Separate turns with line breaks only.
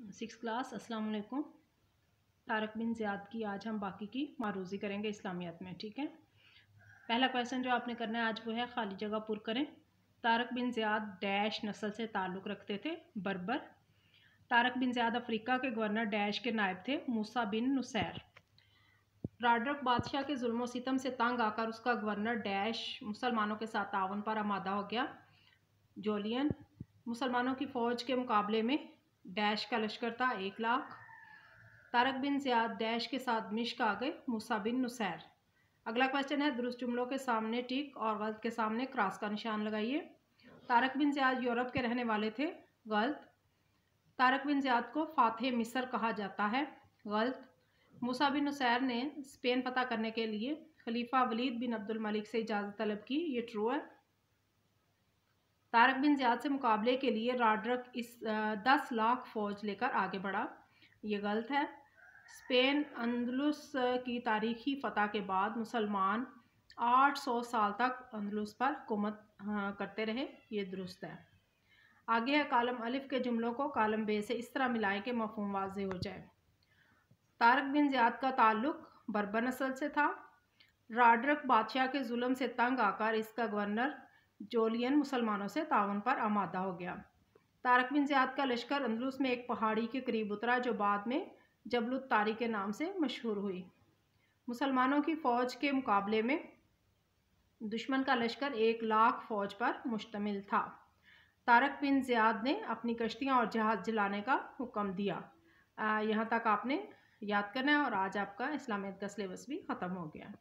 Six class, अस्सलाम वालेकुम। Tarak bin Ziyad की आज हम बाकी की मारूजी करेंगे इस्लामियत में, ठीक है? पहला क्वेश्चन जो आपने करना है आज वो है, खाली जगह पुर करें। तारक बिन ज़ियाद डैश नस्ल से ताल्लुक़ रखते थे, Berber. Tariq bin Ziyad Africa के गवर्नर डैश के नायब थे, मूसा बिन नुसैर। राडरक बादशाह के जुल्म सितम से तंग आकर उसका गवर्नर डैश मुसलमानों के साथ तावन पर आमादा हो गया। जोलियन, मुसलमानों की फ़ौज के मुकाबले में डैश का लश्कर था एक lakh. Tariq bin Ziyad dash के साथ मिश्क आ गए, मूसा बिन नुसैर। अगला क्वेश्चन है, दुरुस्त जुमलों के सामने टिक और गलत के सामने क्रॉस का निशान लगाइए। तारक बिन ज़ियाद यूरोप के रहने वाले थे, गलत। तारक बिन ज़ियाद को फ़ातह मिसर कहा जाता है, गलत। मूसा बिन नुसैर ने स्पेन पता करने के लिए खलीफा वलीद बिन अब्दुल मलिक से इजाज़त तलब की, ये ट्रू है। तारक बिन ज़ियाद से मुकाबले के लिए राडरक इस दस लाख फ़ौज लेकर आगे बढ़ा। ये गलत है। स्पेन अंदलुस की तारीखी फ़तह के बाद मुसलमान 800 साल तक अंदलुस पर हुकूमत करते रहे। ये दुरुस्त है। आगे है कालम अलिफ के जुमलों को कालम बे से इस तरह मिलाएँ कि मफहम वाज हो जाए। तारक बिन ज़ियाद का ताल्लुक बरबर नस्ल से था। राडरक बादशाह के जुल्म से तंग आकर इसका गवर्नर जोलियन मुसलमानों से ताउन पर आमादा हो गया। तारक बिन ज़ियाद का लश्कर अंदलुस में एक पहाड़ी के करीब उतरा, जो बाद में जबलुत तारी के नाम से मशहूर हुई। मुसलमानों की फ़ौज के मुकाबले में दुश्मन का लश्कर एक लाख फ़ौज पर मुश्तमिल था। तारक बिन ज़ियाद ने अपनी कश्तियाँ और जहाज़ जलाने का हुक्म दिया। यहाँ तक आपने याद करना है और आज आपका इस्लामियत का सिलेबस भी ख़त्म हो गया।